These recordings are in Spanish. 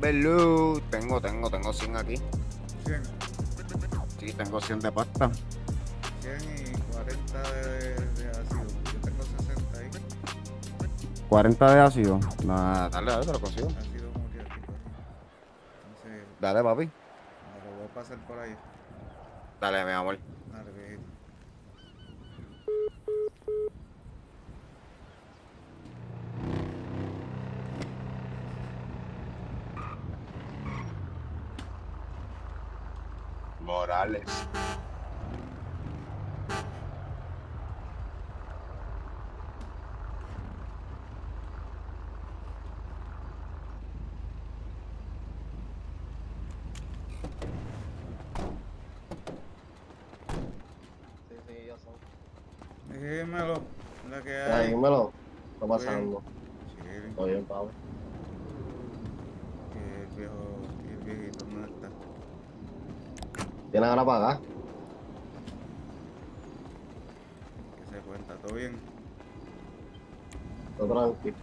Iberlu, tengo, tengo, tengo 100 aquí. 100. Sí, tengo 100 de pasta. 100 y 40 de, de ácido. Yo tengo 60 ahí. 40 de ácido. Nada, dale, dale, te lo consigo. Ácido. Entonces, Dale, papi. me lo voy a pasar por ahí. Dale, mi amor. Dale, viejito. Morales. Sí, sí, yo soy. Dímelo. La que Ya, hay. dímelo. ¿Qué está pasando? Sí, Todo bien, Pablo. que el viejo, que el viejito no está. ¿Tienes ganas de pagar? Que se cuenta, todo bien. Todo tranquilo.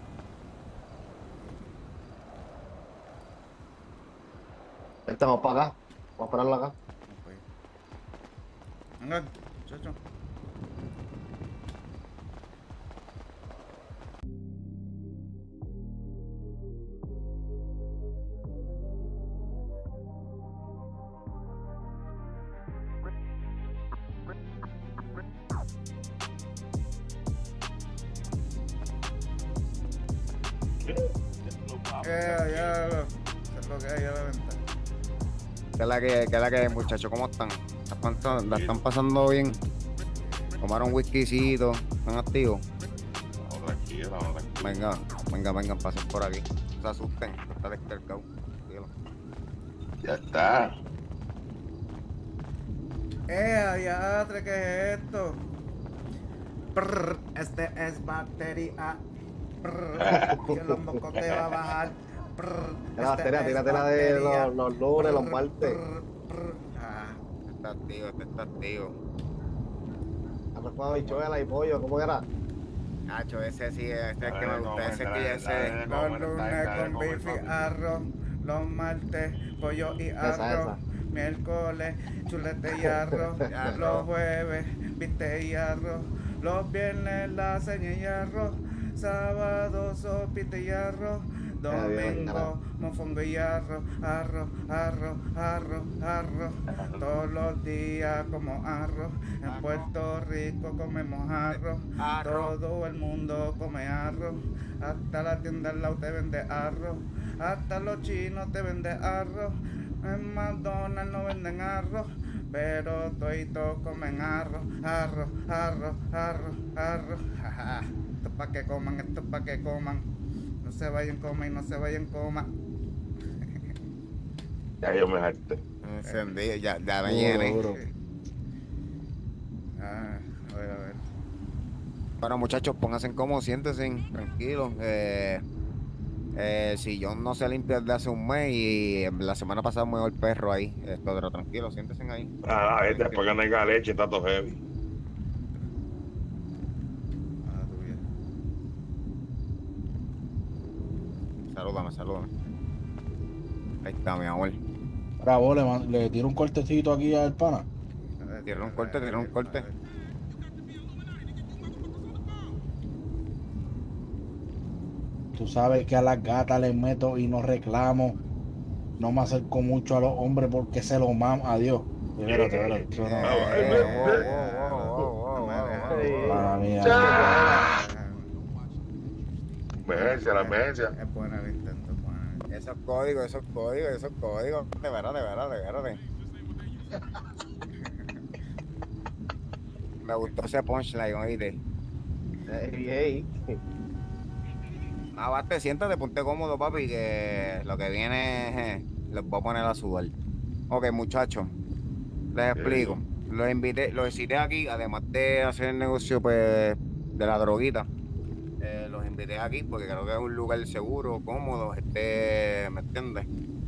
Vamos para acá. Vamos a esperarlo acá. Venga, muchacho. La que, qué es la que, muchachos? ¿Cómo están? ¿La están, la están pasando bien? ¿Tomaron whiskycito? ¿Están activos? Vamos tranquilo, vamos tranquilo. Venga, venga, venga, pasen por aquí. No se asusten, que está descargado. Tranquilo. Ya está. ¡Eh, diatre, qué es esto! Prr, este es bacteria. Prr, que los mocos te va a bajar. La este batería, es tíratela de los, los lunes, los martes. Ah, Este está activo, este está activo. Arroz con habichuela y pollo, ¿cómo era? Nacho, ese sí, ese es el que me Dale, gusta, ese que. Los lunes con beef y arroz. Los martes, pollo y arroz. Miércoles, chulete y arroz. Arroz. Los jueves, viste y arroz. Los viernes, lasaña y arroz. Sábado, sopita y arroz. Domingo, mofongo y arroz. Arroz, arroz, arroz, arroz. Todos los días como arroz. En Puerto Rico comemos arroz. Arroz. Todo el mundo come arroz. Hasta la tienda al lado te vende arroz. Hasta los chinos te venden arroz. En McDonald's no venden arroz. Pero todos comen arroz. Arroz, arroz, arroz, arroz. Jaja. Esto es para que coman, esto es para que coman. No se vayan coman y no se vayan coman. Ya yo me harté. Encendido, ya, ya me llené. duro. Ah, a ver, a ver. Bueno, muchachos, pónganse cómodos, siéntense, tranquilos. Eh, eh, el sillón no se limpia desde hace un mes y la semana pasada me el perro ahí. Esto, pero tranquilos, siéntense ahí. Ah, este, después que no leche, está todo heavy. Ah, tú bien. Salúdame, salúdame. Ahí está, mi amor. Bravo, le, le tiro un cortecito aquí al pana. Tira un corte, tira un corte. Tú sabes que a las gatas les meto y no reclamo. No me acerco mucho a los hombres porque se los mamo. Adiós. Espérate, espérate. eso no- Emergencia, la emergencia. Es buena el intento, es buena. Esos códigos, esos códigos, esos códigos. De verdad, de verdad, de verdad. Me gustó ese punchline, oíste. Ey, ey. Abaste, siéntate, ponte cómodo, papi, que lo que viene eh, les voy a poner a sudar. Ok, muchachos, les explico. Los invité, los cité aquí, además de hacer el negocio pues, de la droguita. Eh, invité aquí porque creo que es un lugar seguro, cómodo, este, ¿me entiendes?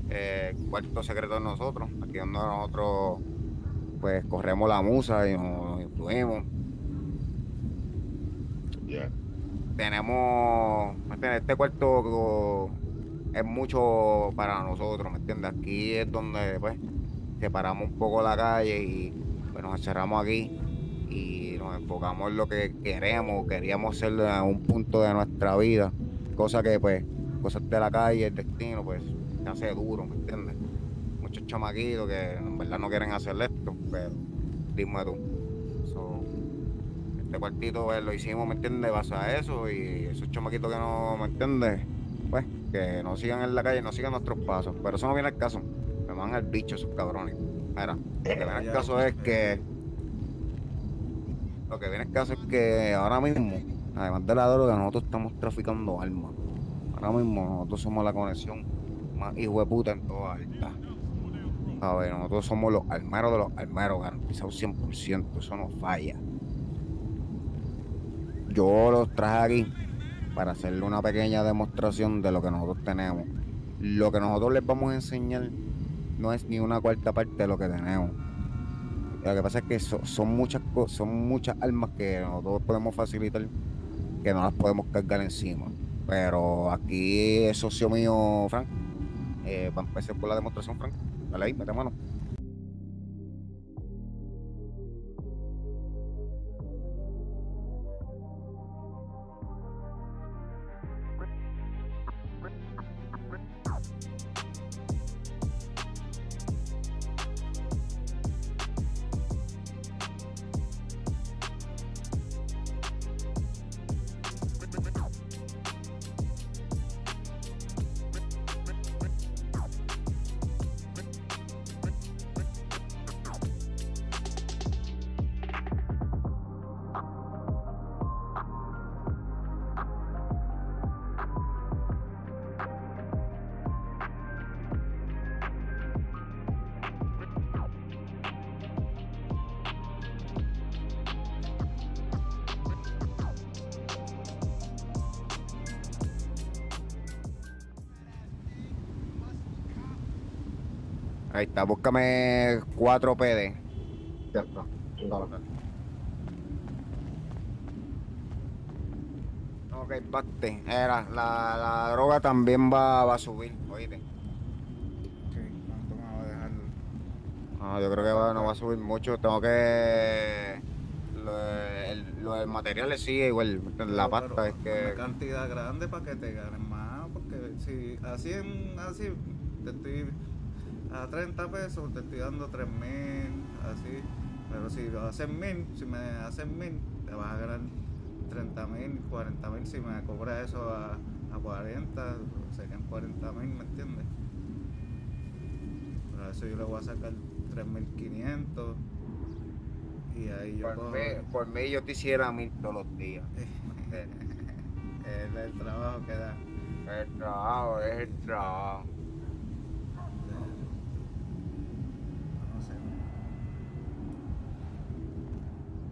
Eh, cuarto secreto de nosotros, aquí donde nosotros pues corremos la musa y nos, influimos. Ya. tenemos ¿me entiendes? este cuarto es mucho para nosotros, ¿me entiendes? Aquí es donde pues separamos un poco la calle y pues, nos encerramos aquí y nos enfocamos en lo que queremos, queríamos ser en un punto de nuestra vida, cosa que pues, cosas de la calle, el destino, pues se hace duro, ¿me entiendes? Muchos chamaquitos que en verdad no quieren hacer esto, pero dime tú. So, este cuartito pues, lo hicimos, ¿me entiendes? Base a eso y esos chamaquitos que no, ¿me entiendes? Pues que no sigan en la calle, no sigan nuestros pasos. Pero eso no viene al caso. Me van al bicho esos cabrones. Mira, lo que viene al caso es que. Lo que viene al caso es que ahora mismo, además de la droga, nosotros estamos traficando armas. Ahora mismo nosotros somos la conexión más hijo de puta en toda alta. A ver, nosotros somos los armeros de los armeros, garantizados 100%, eso no falla. Yo los traje aquí para hacerle una pequeña demostración de lo que nosotros tenemos. Lo que nosotros les vamos a enseñar no es ni una cuarta parte de lo que tenemos. Lo que pasa es que so- son muchas son muchas armas que nosotros podemos facilitar que no las podemos cargar encima. Pero aquí es socio mío, Frank. Eh, va a empezar por la demostración, Frank. Dale ahí, mete mano. Ahí está, búscame 4 PD. Ya está. Dale. Ok, baste. Era, la, la droga también va, va a subir, oíste. Sí, ¿cuánto me va a dejar? No, yo creo que va- no va a subir mucho. Tengo que. Lo, el- lo material le sigue igual. La Pero- pasta pero es que. Una cantidad grande para que te ganes más, porque si así en, así te estoy a 30 pesos, te estoy dando 3 mil, así. Pero si lo haces mil, si me haces mil, te vas a ganar 30 mil, 40 mil. Si me cobras eso a, a 40, serían 40 mil, ¿me entiendes? Por eso yo le voy a sacar 3.500 y ahí yo Por cojo... mí, por mí yo te hiciera mil todos los días. es el trabajo que da. El trabajo es el trabajo. No sé.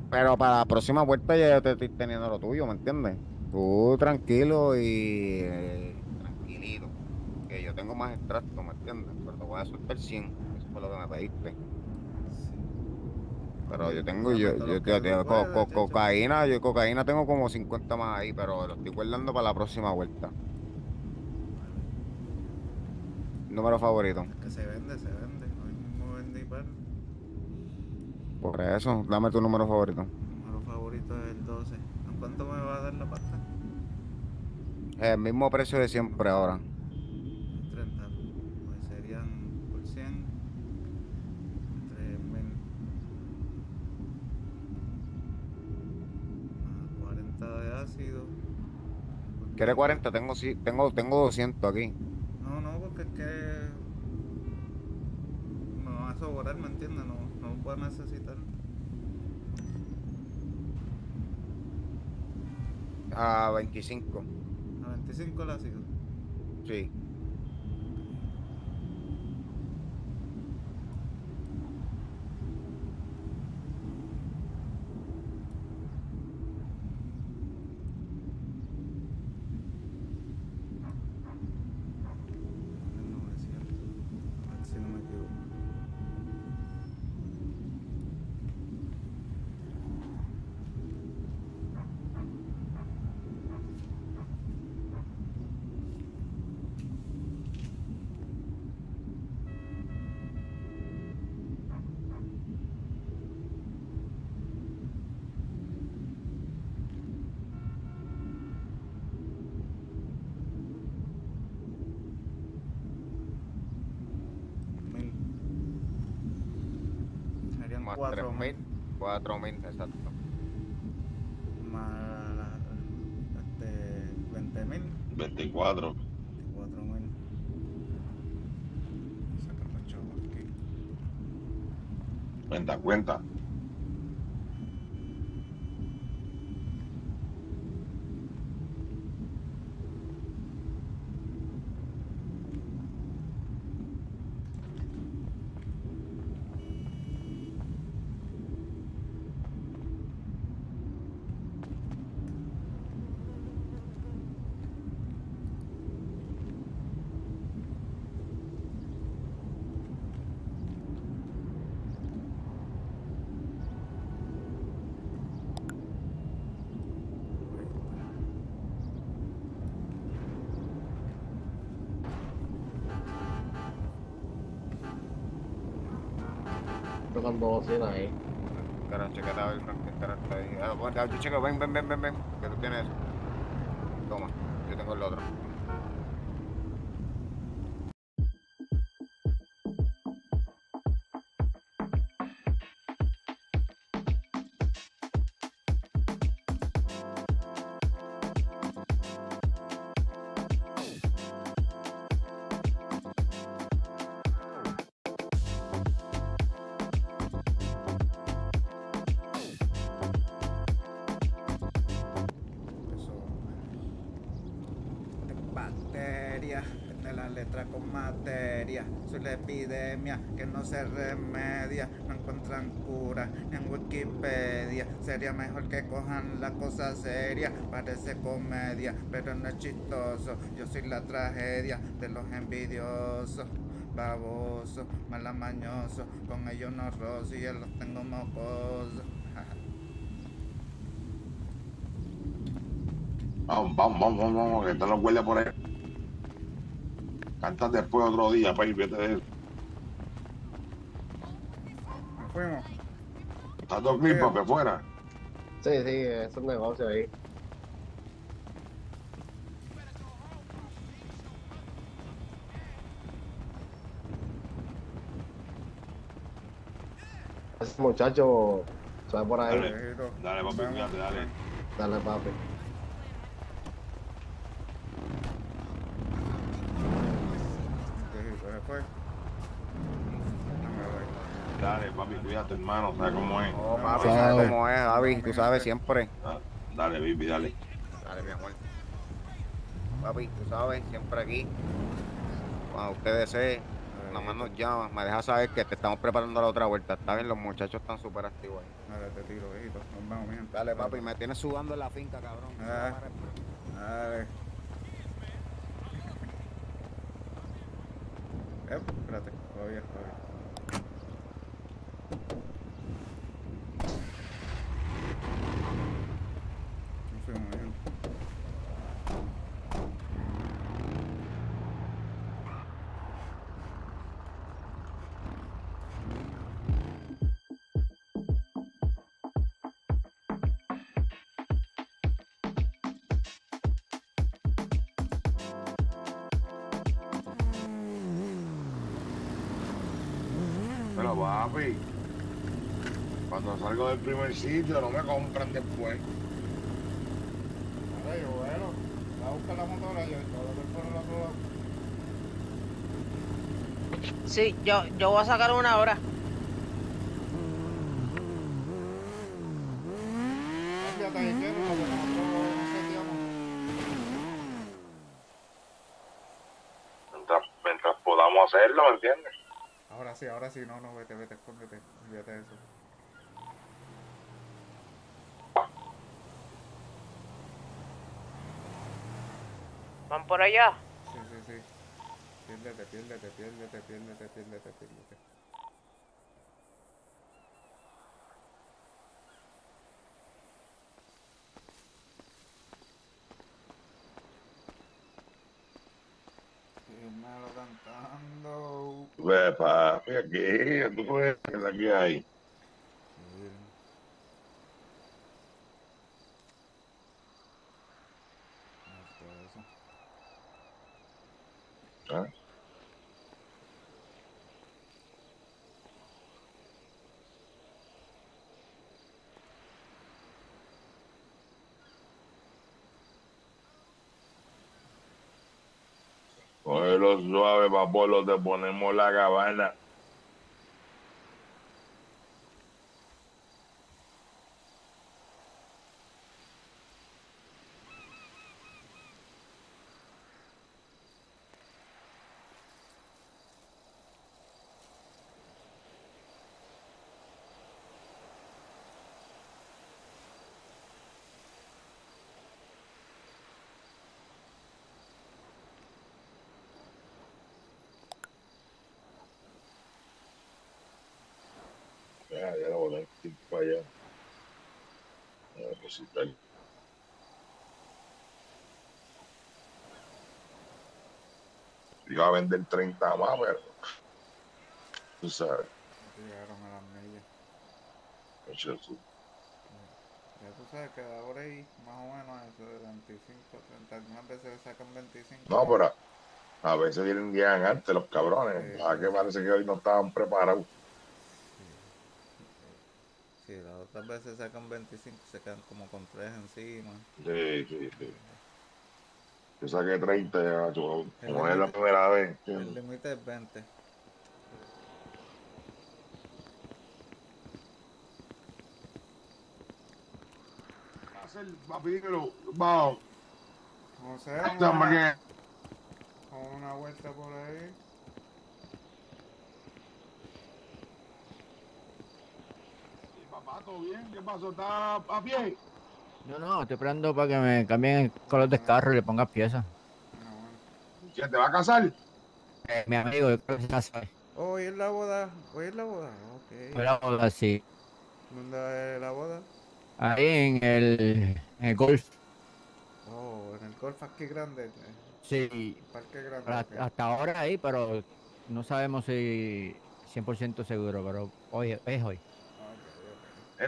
Pero para la próxima vuelta ya yo te estoy teniendo lo tuyo, ¿me entiendes? Tú tranquilo y eh, tranquilito. Que yo tengo más extracto, ¿me entiendes? Pero te voy a soltar 100. Eso fue lo que me pediste. Pero yo tengo, yo, yo, tengo co- co- cocaína, yo cocaína tengo como 50 más ahí, pero lo estoy guardando para la próxima vuelta. Número favorito. Que se vende, se vende. Hoy mismo vendí par. Por eso, dame tu número favorito. Mi número favorito es el 12. ¿En cuánto me va a dar la pasta? El mismo precio de siempre ahora. 30. Pues serían por 100. 3000. Más 40 de ácido. ¿Quiere 40? Tengo, tengo, tengo 200 aquí. No, no, porque es que me va a sobrar, ¿me entiendes? No, no lo voy a necesitar. A 25. A 25 el ácido. Sí. El 900. A ver si no me equivoco. cuatro mil. 4 mil, exacto. Más este, 20 mil. 24. 4 mil. Sacar los chavos aquí. Cuenta, cuenta. Tocando bocina ahí. Cara, chequete a ver, ahí. Ah, bueno, chequeo, ven, ven, ven, ven, ven, que tú tienes. Toma, yo tengo el otro. Wikipedia. Sería mejor que cojan la cosa seria. Parece comedia, pero no es chistoso. Yo soy la tragedia de los envidiosos. Babosos, malamañosos, con ellos no rozo y ya los tengo mocosos. Vamos, vamos, vamos, vamos, que están los guardias por ahí. Cantas después otro día, para vete de eso. Fuimos. Estás dos mil para fuera. Sí, sí, es un negocio ahí. Ese muchacho se va por ahí. Dale. Dale, papi, cuídate, dale. Dale, papi. Se fue. No. Dale, papi, cuídate, hermano, ¿sabes cómo es? Oh, papi, Suave. sabes cómo es, David, tú sabes siempre. Ah, Dale, baby, dale. Dale, mi amor. Papi, tú sabes, siempre aquí. Cuando usted desee, nada más nos llama, me deja saber que te estamos preparando la otra vuelta. Está bien, los muchachos están súper activos ahí. Dale, te tiro, viejito. Nos vemos, mi gente. Dale, papi, me tienes sudando en la finca, cabrón. Ah. Dale. Eh, espérate, todavía, todavía. Papi, cuando salgo del primer sitio, no me compran después. Ahora yo, bueno, va a buscar la motora yo, todo el por el otro lado. Sí, yo, yo voy a sacar una hora. Cámbiate ahí, quiero, lo que nosotros seteamos. Mientras, mientras podamos hacerlo, ¿me entiendes? Sí, ahora sí, no, no, vete, vete, escóndete, olvídate de eso. Van por allá. Sí, sí, sí. Piérdete, piérdete, piérdete, piérdete, piérdete, piérdete. Síguemelo cantando. Pues, papi, aquí, tú puedes que la que hay. Sí. Esto, eso. ¿Ah? Cógelo suave, papolo, te ponemos la cabana. Ya, ya lo voy a ir para allá. A depositar. Iba a vender 30 más, pero. Tú sabes, Llegaron a las millas. Ya tú sabes que ahora ahí más o menos eso de 25, 30, algunas veces le sacan 25. No, pero a veces vienen llegan antes los cabrones. Sí, A sí, que sí. parece que hoy no estaban preparados. Otras veces sacan 25 se quedan como con 3 encima. Sí, sí, sí. Yo saqué 30 ya. El Como es la primera vez. El límite es 20. hacer, papito, vamos. No sé, Llama vamos a- que vamos a una vuelta por ahí. Papá, ¿todo bien? ¿Qué pasó? ¿Está a pie? No, no, estoy esperando para que me cambien el color del carro y le pongas piezas. ¿Quién te va a casar? Eh, mi amigo, yo creo que sabe. Oh, hoy es la boda. Hoy es la boda. Ok. Pero así, ¿Dónde es la boda? ahí en el, en el golf. Oh, en el golf aquí grande. eh, Sí, Parque grande. hasta, hasta ahora ahí, pero no sabemos si 100% seguro, pero hoy es hoy. Eh,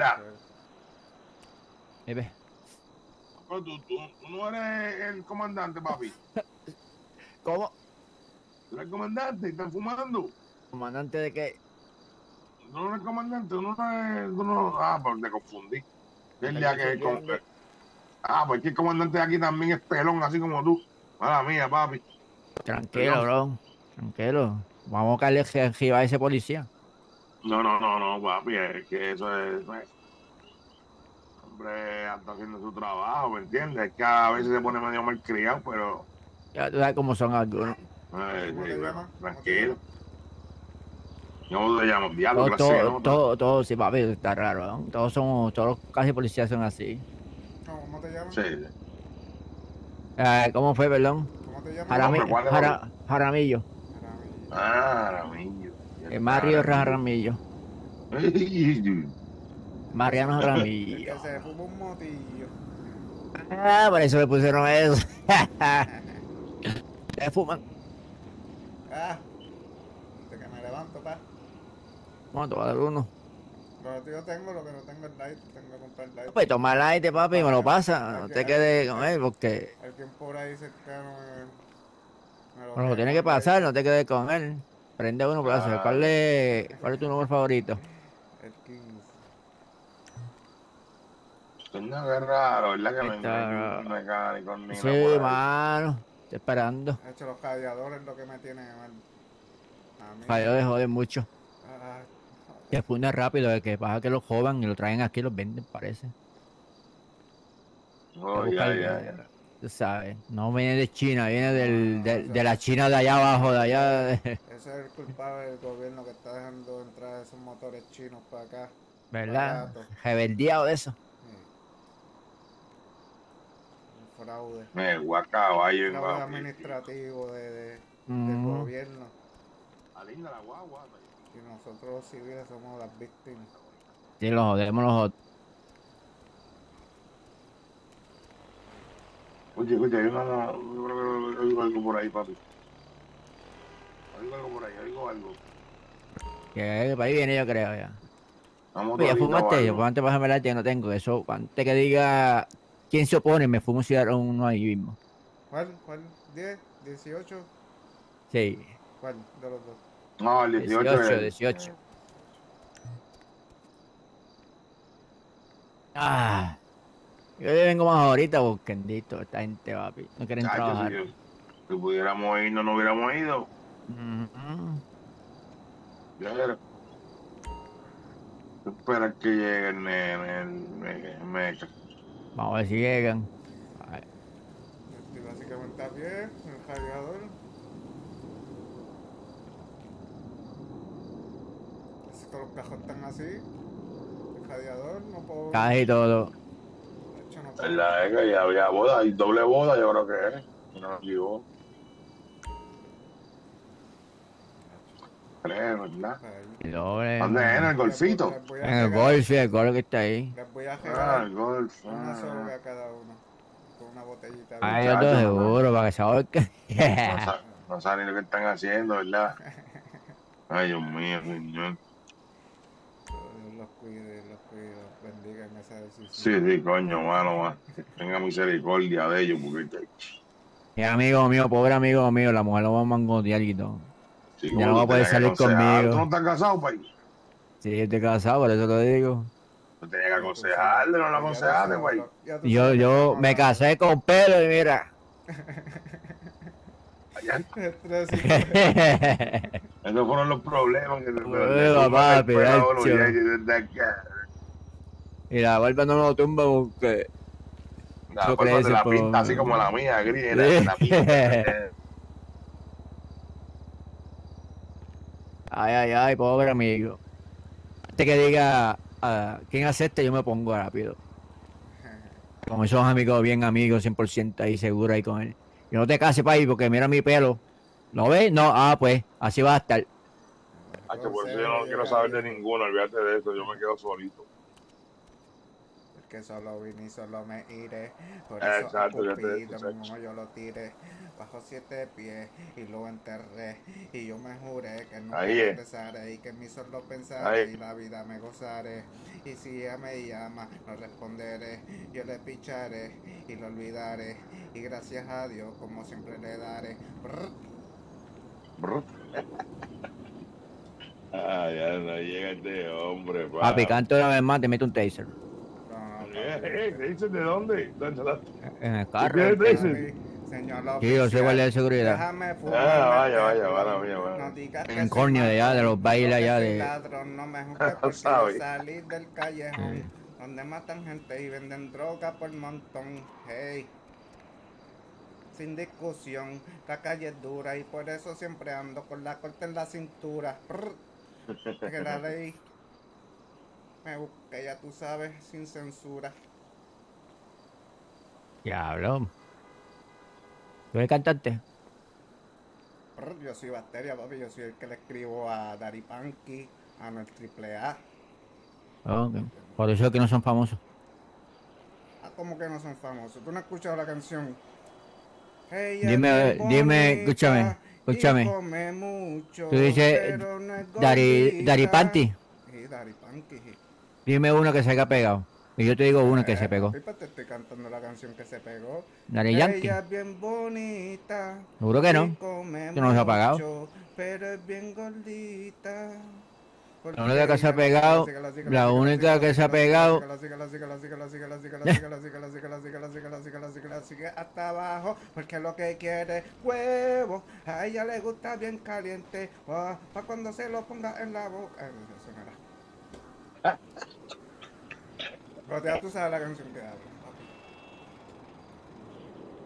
ve. pero tú, tú, tú no eres el comandante, papi. ¿Cómo? Tú eres el comandante están fumando. Comandante de qué? Tú no eres comandante, tú no eres. Tú no, ah, pues te confundí. El día que el Ah, pues que el comandante de aquí también es pelón, así como tú. Mala mía, papi. Tranquilo, bro. Tranquilo. Vamos a caerle a ese policía. No, no, no, no, papi, es que eso es. eso es- Hombre, anda haciendo su trabajo, ¿me entiendes? Es que a veces se pone medio mal criado, pero. Ya tú sabes cómo son algunos. Ay, ¿Cómo sí, te bueno, llamas? ¿Cómo te tranquilo. llamas? ¿Cómo te llamas? Diablo, Todo, clase, todo, ¿no? todo, todo, sí, papi, está raro. ¿no? Todos somos, todos los casi policías son así. No, ¿Cómo te llamas? Sí. Eh, ¿Cómo fue, perdón? ¿Cómo te llamas? Jarami- pero ¿cuál es Jara- Jaramillo. Jaramillo. Ah, Ramillo. Eh, Mario Jaramillo. Ay, Mariano El Jaramillo. que se fuma un motillo. Ah, por eso le pusieron eso. ¿Ustedes fuman? Ah, de que me levanto, pa. Vamos a tomar uno. Lo que yo tengo, lo que no tengo es light. Tengo que comprar light. Pues toma el aire, papi, y me lo pasa. No te quedes con él, porque Alguien por ahí cercano me, me lo, me lo tiene que pasar, no te quedes con él. Prende uno, pues, ¿cuál es, ¿cuál es tu número favorito? El 15. Coño, qué raro, ¿verdad? Que me Está raro. un mecánico ni Sí, mano. Estoy esperando. De hecho, los radiadores es lo que me tiene mal. A mí. Falló de joder mucho. Ah, Que funde rápido, de que pasa que lo jodan y lo traen aquí y los venden, parece. Oh, ya, ya, ya. Tú sabes, no viene de China, viene del, del- de la China de allá abajo, de allá. de- ese es el culpable del gobierno que está dejando entrar esos motores chinos para acá. ¿Verdad? Barato. Reverdeado de eso. Sí. Un fraude. Me voy a caballo en Fraude administrativo de, de- del Mm. gobierno. Ah, linda la guagua. Y nosotros los civiles somos las víctimas. Sí, los jodemos los jod- Oye, oye, hay una, yo creo que oigo algo por ahí, papi. Oigo algo por ahí, oigo algo. Que para ahí viene, yo creo ya. Vamos Oye, fumaste, yo pues antes para el yo no tengo. Eso, antes que diga quién se opone, me fumo un cigarro uno ahí mismo. ¿Cuál? ¿Cuál? ¿10? ¿18? Sí, ¿Cuál de los dos? No, el 18, 18, es- 18. Ah, yo vengo más ahorita, busquendito, esta gente, papi. No quieren Chacho, trabajar. yo- Si pudiéramos ir, no nos hubiéramos ido. Ujú. Ya era. Espera que llegue el nene, el me- mecha. Vamos a ver si llegan. Este básicamente a pie, el radiador. Si todos los cajos están así, el radiador no puedo. Casi todo. De hecho, no Es puedo. La es que ya había boda, y doble boda, yo creo que es. No equivoco. Creo, ¿verdad? Ahí. Doble. ¿Dónde es? ¿En el golfito? Les voy a En el golf, sí, el golf que está ahí. Les voy a Ah, regalar el golf. una ah. soga a cada uno. Con una botellita. de- Ay, yo mamá. seguro para que se ahorque. No, sa- no saben ni lo que están haciendo, ¿verdad? Ay, Dios mío, señor. Los cuide, los cuide, los bendiga en esa decisión. Sí, sí, coño, mano, ma. Tenga misericordia de ellos, porque Mi amigo mío, pobre amigo mío, la mujer lo va a mangotear y todo. sí, Ya no va a poder salir conmigo. ¿Tú no estás casado, país? Sí, yo estoy casado, por eso lo digo. Tú tenías que aconsejarle, no lo aconsejaste, tú Yo, yo me casé con pelo y mira. Esos fueron los problemas que. La y la barba no lo tumba porque. Pues, de crece la por- pinta así como la mía, gris, la, la pinta. Ay, ay, ay, pobre amigo. Antes que diga ah, quién acepte, yo me pongo rápido. Como esos amigos, bien amigos, 100% ahí seguro ahí con él. Y no te cases, país, porque mira mi pelo. ¿Lo ves? No, ah, pues, así va a estar. Hacho, por eso yo no quiero saber de ninguno, olvídate de eso, yo me quedo solito. Que solo vine y solo me iré. Por eso exacto, ya te- mismo yo lo tiré. Bajo siete pies y lo enterré. Y yo me juré que nunca regresaré y que en mí solo pensaré Ahí. y la vida me gozaré. Y si ella me llama, no responderé. Yo le picharé y lo olvidaré. Y gracias a Dios, como siempre le daré. Brr. Brr. Ah, ya no llega este hombre, pa. Papi, canto una vez más, te meto un taser. No, no, Eh, eh, ¿te dicen de dónde? ¿Dónde la- En el ¿Qué carro. te dicen? Señor Sí, yo soy guardia de seguridad. Déjame fumar. Ah, vaya, vaya, vaya, vaya, En soy corneo de allá, de los bailes allá de- ladrón, no me juzgues porque Sabe. yo salí del callejón Sí. donde matan gente y venden droga por montón. Hey, sin discusión, la calle es dura y por eso siempre ando con la corte en la cintura. Que la ley me busque, ya tú sabes, sin censura. Diablo. ¿Tú eres cantante? Yo soy Bacteria, papi, yo soy el que le escribo a Dari Panky, a nuestro triple A. Ok. Por eso es que no son famosos. Ah, como que no son famosos. ¿Tú no has escuchado la canción? Ella Dime, dime, escúchame, escúchame. mucho, Tú dices, no Dari. Dari Panty. Sí, Dari Panty. sí. Dime uno que se haya pegado. Y yo te digo uno que Eh, se pegó. pues te estoy cantando la canción que se pegó. Dari Yankee. Ella es bien bonita. Seguro que no. Que no se ha pagado. mucho, Pero es bien gordita. La única que se ha pegado, la única que se ha pegado. hasta abajo, porque lo que quiere es huevo, a ella le gusta bien caliente, para cuando se lo ponga en la boca. Ay, eso no era. Pero ya tú sabes la canción que habla. papi.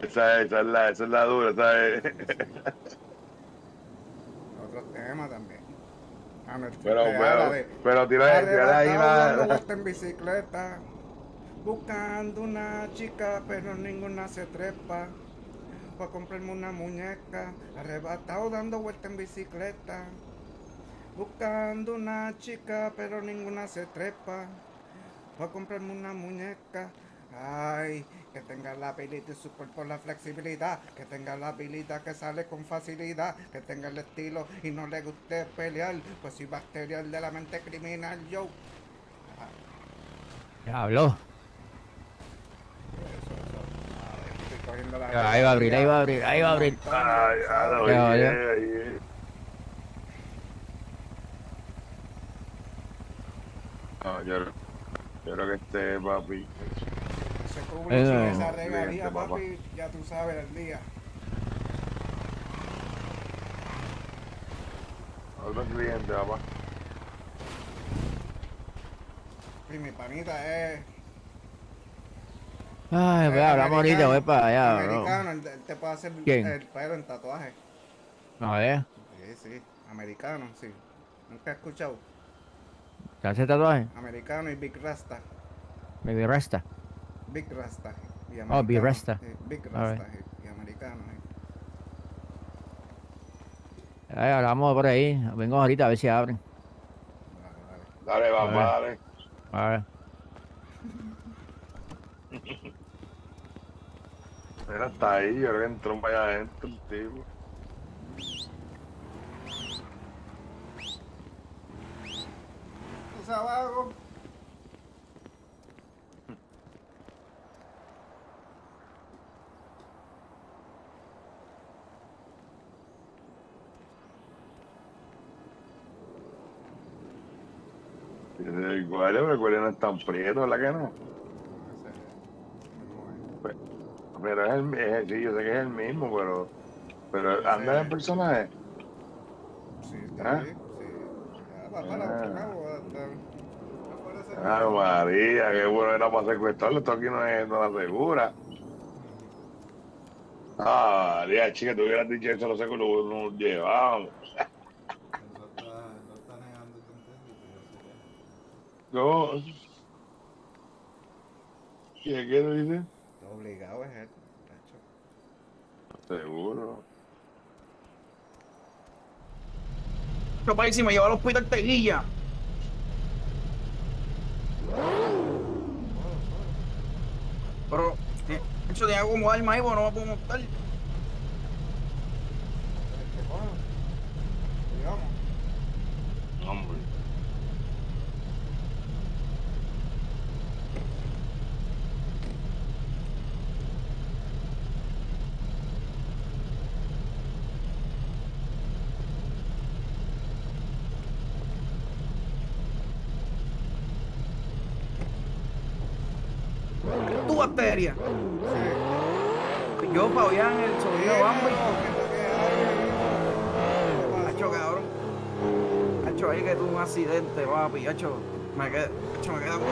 Esa es, esa es la, esa es la dura, esa es. Otro tema también. A nuestro Pero, pero, de- pero tira, tira ahí la. en bicicleta, buscando una chica, pero ninguna se trepa. Voy a comprarme una muñeca, arrebatado dando vuelta en bicicleta, buscando una chica, pero ninguna se trepa. Voy a comprarme una muñeca. Ay, que tenga la habilidad y su cuerpo la flexibilidad, que tenga la habilidad que sale con facilidad, que tenga el estilo y no le guste pelear, pues soy bacterial de la mente criminal, yo. Diablo. Eso, eso. A ver, estoy cogiendo la- Ahí va a abrir, ahí va a abrir, ahí va a abrir. Ay, ya lo Ya, oí, ya. Espero que esté, papi. Eh, se cubre eh, esa regalía, papi, ya tú sabes el día. Otro cliente, papá. Y mi panita es. Ay, voy hablamos ahorita, voy para allá. Americano, él, te puede hacer ¿Quién? el pelo en tatuaje. A ver. Sí, sí, americano, sí. Nunca he escuchado. ¿Te hace tatuaje? Americano y Big Rasta. Baby Resta. Big Rasta. Y Oh, Big Rasta. Big. Rasta y americano. sí. Ay, hablamos por ahí. Vengo ahorita a ver si abren. Vale, vale. Dale, ver. dale. A ver. Mira, está ahí, yo creo que entró para allá adentro el tipo. ¿Tú sabes algo? El guardia, pero el guardia no es tan prieto, ¿verdad que no? Pero es el, es, sí, yo sé que es el mismo, pero, pero anda en personaje. Sí, sí, ¿Ah? sí. Ya, papá, la Ah. acabo Ah, nada. María, qué bueno era para secuestrarlo, esto aquí no es no la segura. Ah, María, chica, tú hubieras dicho eso, lo sé que lo nos llevamos. Está, está. No. ¿Qué, qué te dice? Está obligado es él, tacho. Seguro. Papá, y si me lleva al hospital Teguilla. Pero, eh, eso tenía que acomodarme ahí porque no me puedo montar. ¿Quieres que coja? Digamos. Hombre. Tu bacteria. Sí. Yo, Fabián, el sobrino Bambi. Hacho, cabrón. Hacho, ahí que tuve un accidente, papi. Hacho, me queda, hacho, me queda como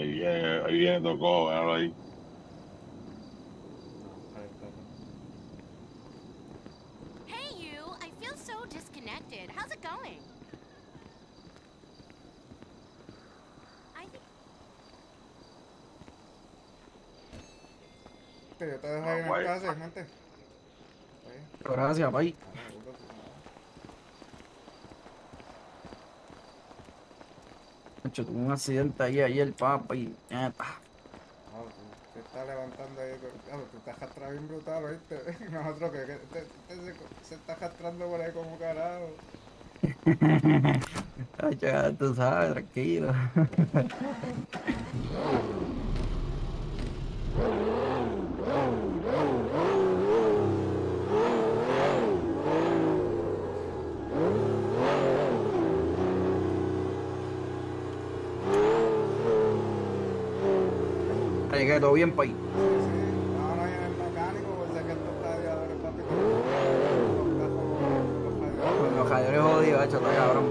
Ahí viene, ahí viene, tocó, véalo ahí. Hey, you! I feel so disconnected. How's it going? I think Yo te dejo ahí en el casa, gente. Gracias, papi. Ah, me gusta tu mamá. Tuve un accidente ahí ayer, papi. Neta. Ah, tú te estás levantando ahí, claro, tú estás castrado bien brutal, ¿oíste? Y nosotros que, que te- te- se, está castrando por ahí como carajo. Ya tú sabes, tranquilo. Ahí que todo bien, papi. Sí, sí. Vámonos ahí en el mecánico, porque sé que estos radiadores, papi, con los hecho, está cabrón.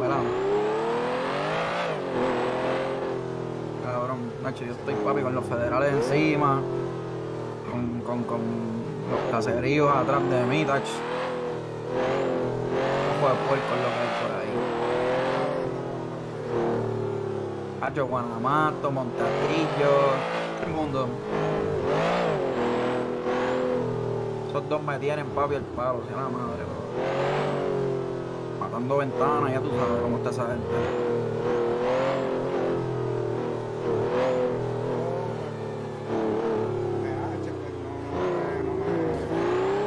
Cabrón, Nacho, yo estoy papi con los federales encima, con, los caseríos atrás de mí, Tacho. Ojo de puerco es lo que hay por ahí. Nacho, Guanamato, Montatillo, todo el mundo. Esos dos me tienen papi el palo, si la madre, bro. Matando ventanas, ya tú sabes cómo está esa gente. Me hache, pues no, no me, no me,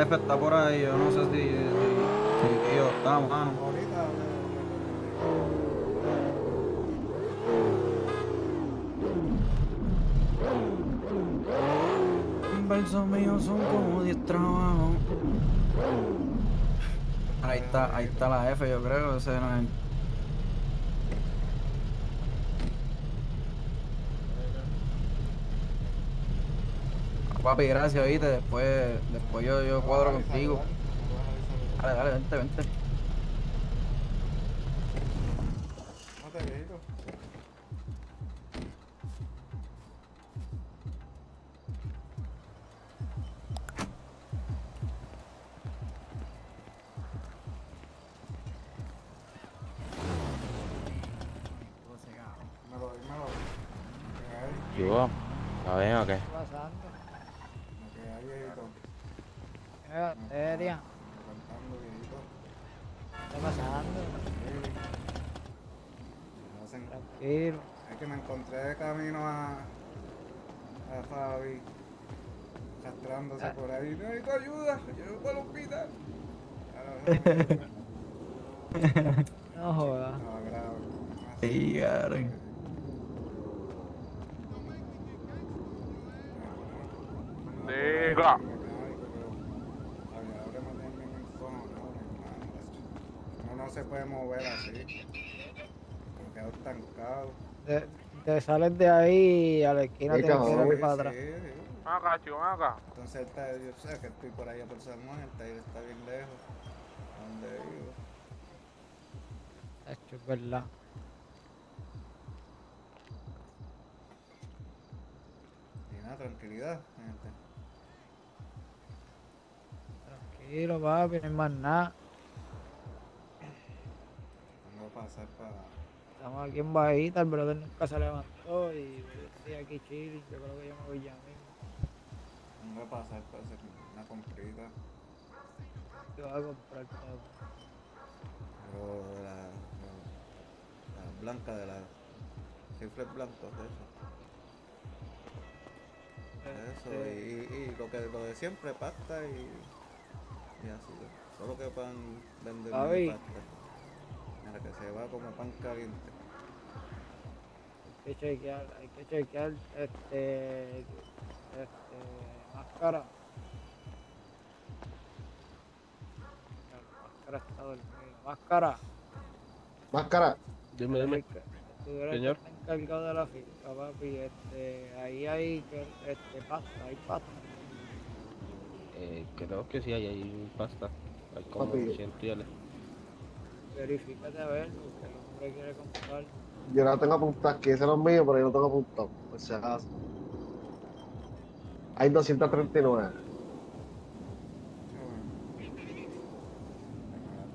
F está por ahí, yo no sé si, si, si tío está, mano. Ahorita. Versos míos son como 10 trabajos. Ahí está, ahí está la F, yo creo, ese no es el- Papi, gracias, oíste. Después, después yo, yo cuadro contigo. Dale, dale, vente, vente. No te viejito. Dímelo, dímelo. ¿Qué hay? Yo, ¿está bien o qué? ¿Qué está pasando? ¿Qué hay, viejito? ¿Qué bacteria? Cantando, viejito. ¿Qué está pasando? Sí. Me hacen- Tranquilo. Es que me encontré de camino a, a Fabi arrastrándose Ah. por ahí. Necesito ayuda, llevo para el hospital. No jodas. No, grave. Sí. Diga. No, no se puede mover así. Me quedo estancado. Te, te sales de ahí y a la esquina Sí, te quieres para atrás. sí. Acá, chico, acá. Entonces él está, yo sé que estoy por allá por San Juan, el taller está bien lejos. ¿Dónde vivo? Hecho, es verdad. Y nada, tranquilidad, gente. Tranquilo, papi, no hay más nada. Tengo que pasar para. Estamos aquí en Bajita, el brother nunca se levantó y yo estoy aquí chilling. Yo creo que yo me voy ya. Tengo que pasar para hacer una comprita. Te voy a comprar. Pero la, la, la blanca de la rifles blancos de eso. Eso, y, Este, y, lo que lo de siempre, pasta y, y así. Solo que pan vender pasta. Mira que se va como pan caliente. Hay que chequear, hay que chequear este, este, máscara. La máscara está dormida. Máscara. Máscara. Dime, dime. Tú eres el Señor. que está encargado de la finca, papi. Este, ahí hay que, este, pasta, hay pasta. Eh, creo que sí, hay ahí pasta. Hay como Papi. 100 rieles. Verifícate a ver, porque el hombre quiere comprar. Yo no tengo apuntado aquí, ese no es mío, pero yo no tengo apuntado. Por si acaso. Hay 239.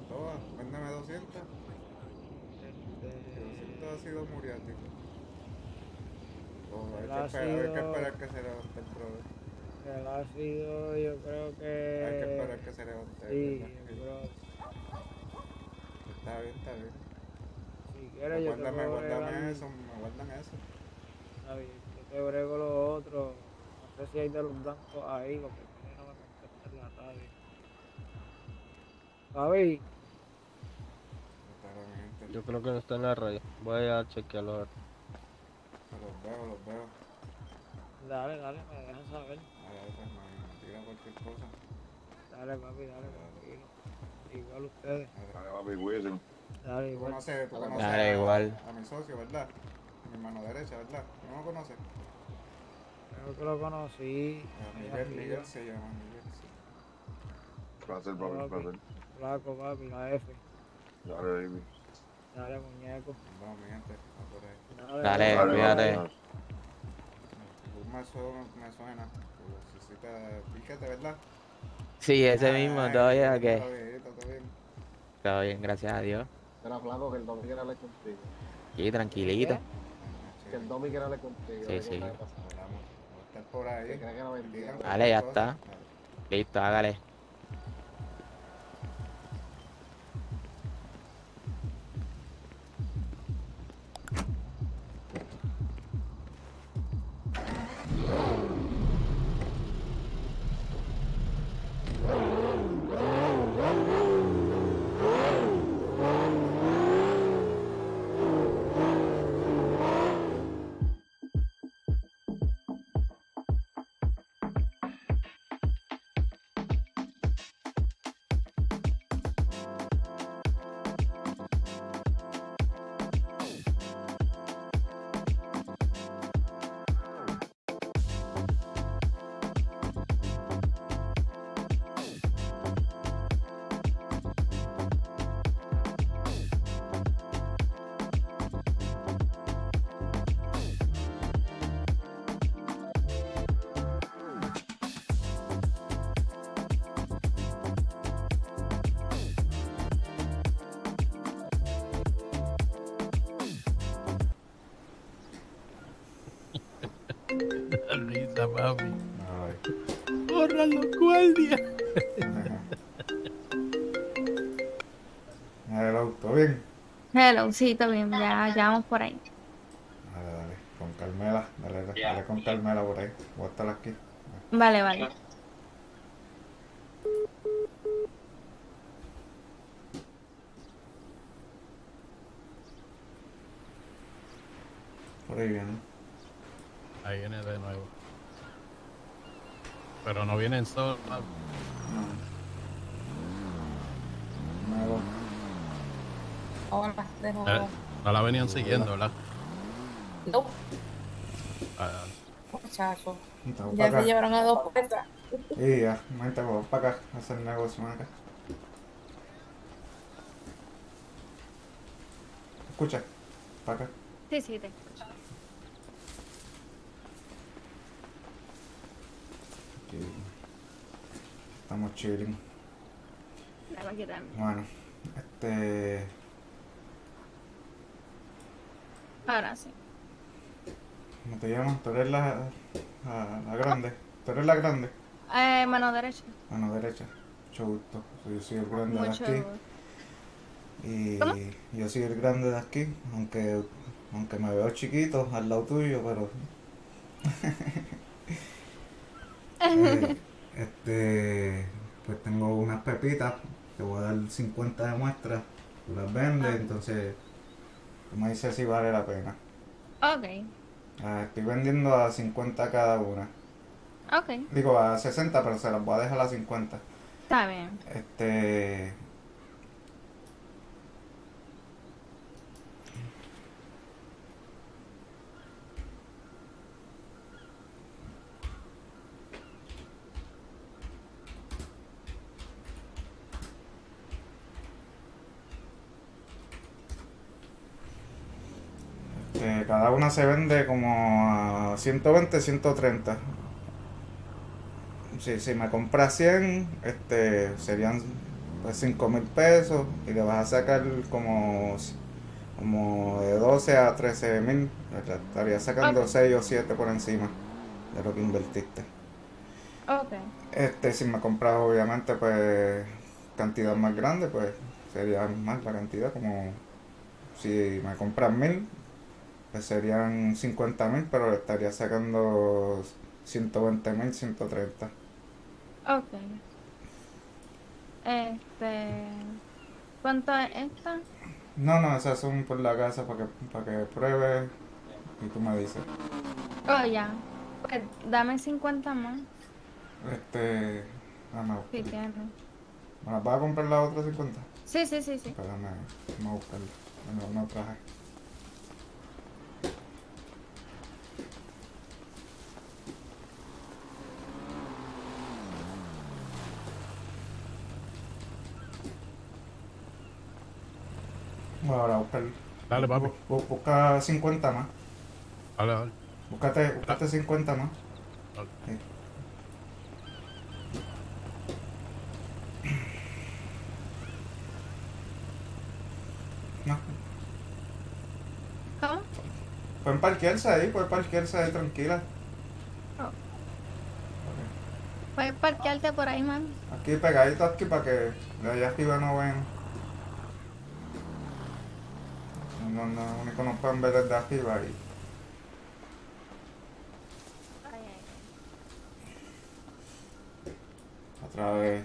Todas, véndeme 200. Este, 200 ácidos muriáticos. Oh, hay, El que esperar, hay que ácido- esperar que se levante el problema. el ácido, yo creo que. Hay que esperar que se levante. Sí, yo creo. Está bien, está bien. Si quieres, yo te Guárdame, eso, me guardan eso. Está bien, yo te brego lo otro. Sé si hay de los blancos ahí, porque el mío no me contesta en la radio. Javi, Yo creo que no está en la radio. Voy a chequearlo. a ver. Los veo, los veo. dale, dale, me dejas saber. Ay, pues, me, tira cualquier cosa. Dale, papi, dale, tranquilo. Igual ustedes. Dale, papi, cuídense. Dale, Tú igual. conoces, tú Dale, conoces dale, a, igual. a mi socio, ¿verdad? Mi mano derecha, ¿verdad? ¿No lo conoces? Creo que lo conocí. Miguel, se llama, Miguel, sí. Placer, papi, placer. Flaco, papi, la F. Dale, baby. Dale, muñeco. Vamos, mi gente, a por ahí. Dale, Dale, cuídate. me suena, ¿verdad? Sí, ese mismo, todo que. bien, todo bien. Todo bien, gracias a Dios. Era flaco que el Domi quiere hablar contigo. Y tranquilito. Que el Domi quiere hablar contigo. Sí, sí. Qué está pasando. Hablamos. Voy a estar por ahí. Dale, ya está. Listo, hágale. La risa. Borra los guardias. Hello, ¿todo bien? Hello, sí, está bien, ya, ya vamos por ahí. Dale, dale, con Carmela, dale, dale, dale con Carmela por ahí. Voy a estar aquí. Vale, vale. Por ahí viene. Ahí viene de nuevo. Pero no vienen solos. Nuevo. Eh. No la venían siguiendo, ¿verdad? No, Ah, Ya se llevaron a dos puertas. Y ya, vamos para acá a hacer negocio acá. Escucha, para acá. Sí, sí, te escucho. Aquí. Estamos chilling. Bueno, este. Ahora sí. ¿Cómo te llamas? ¿Tú eres la, la, la grande? ¿Tú eres la grande? Eh, mano derecha. Mano derecha. Mucho gusto. Yo soy el grande de aquí. Y ¿Cómo? yo soy el grande de aquí, aunque aunque me veo chiquito al lado tuyo, pero eh, este pues tengo unas pepitas, te voy a dar 50 de muestras, tú las vendes, entonces tú me dices si vale la pena. Ok, Ah, estoy vendiendo a 50 cada una. ok. Digo a 60, pero se las voy a dejar a 50. Está bien. Este. Este, cada una se vende como a 120, 130. Si, si me compras 100, este, serían pues 5 mil pesos y le vas a sacar como, como de 12 a 13 mil. Estaría sacando Ok. 6 o 7 por encima de lo que invertiste. Ok. Este, si me compras obviamente pues cantidad más grande, pues sería más la cantidad, como si me compras mil, pues serían 50 mil, pero le estaría sacando 120 mil, 130. Ok. Este. ¿Cuánto es esta? No, no, esas son por la casa para que, para que pruebes y tú me dices. Oh, ya. Pues dame 50 más. Este, dame a Si buscar. tienes. ¿Me las vas a comprar las otras 50? Sí, sí, sí, sí. Espérame, vamos a buscarla. Bueno, no traje. Ahora buscar. Dale, papi. bu- bu- Busca 50 más. Dale, dale. Búscate, búscate 50 más. Dale. Sí. No, ¿Cómo? pueden parquearse ahí, pueden parquearse ahí tranquila. Puedes parquearte por ahí, man. Aquí pegadito aquí para que de allá arriba no ven. No, no, único no pueden ver desde arriba y otra vez.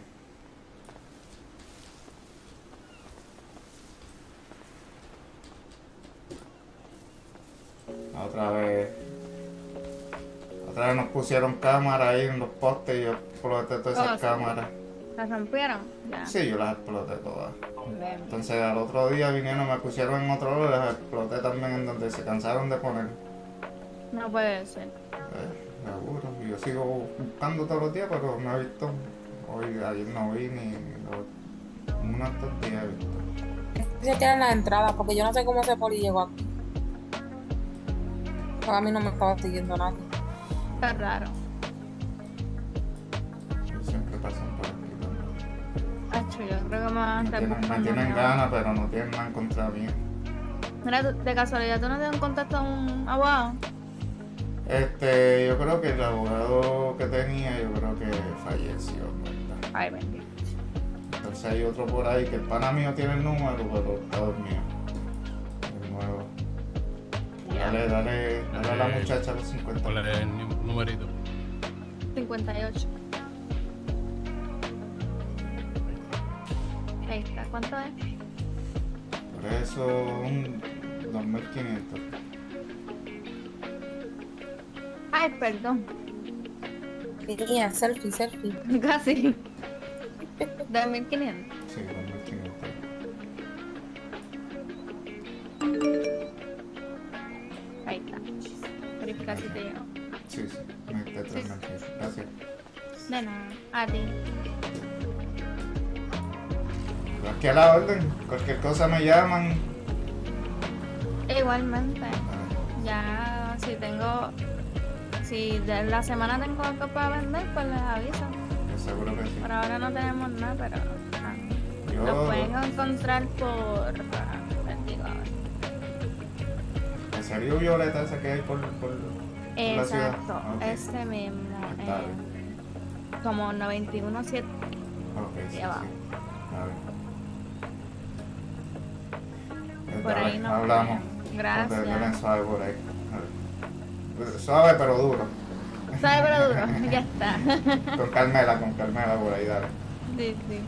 Otra vez. Otra vez nos pusieron cámara ahí en los postes y yo exploté todas esas Oh, sí. Cámaras. ¿La rompieron? Ya. Sí, yo las exploté todas. Bien. Entonces al otro día vinieron, me pusieron en otro lado y las exploté también en donde se cansaron de poner. No puede ser. Eh, seguro. Y yo sigo buscando todos los días, pero no he visto. Hoy, ayer no vi ni, ni estos días he visto. Se tienen las entradas porque yo no sé cómo ese poli llegó aquí. Porque a mí no me estaba siguiendo nadie. Está raro. Yo creo que Me estar tienen, tienen ganas, pero no tienen nada en contra mía. Mira, de casualidad, ¿tú no tienes un contacto a un abogado? Este, yo creo que el abogado que tenía, yo creo que falleció, ¿verdad? Ay, bendito. Entonces hay otro por ahí que el pana mío tiene el número, pero está dormido. El nuevo. Dale, dale, dale a la muchacha los 50. Ponle el nu- numerito. 58. Está. ¿Cuánto es? Por eso un 2500. Ay, perdón. Tenía selfie, selfie. Casi. 2500. Sí, 2500. Ahí está. Verificar si te llegó. Sí, sí, me te transmití. Gracias. De nada. A ti. Aquí a la orden, cualquier cosa me llaman. Igualmente. Ya, si tengo. Si de la semana tengo algo para vender, pues les aviso. Seguro que sí. Por ahora no tenemos nada, pero. ah, Yo- Lo pueden encontrar por. ah, digo. El serio violeta ese que hay por, por, por la ciudad. Exacto, Ah, ok. ese mismo. Eh, como 91.7 Ok, sí, sí. A ver. Por dale, ahí nos hablamos. Gracias. Suave por ahí. Suave pero duro. ¿Sabe pero duro? ya está. Con Carmela, con Carmela por ahí, dale. sí, sí.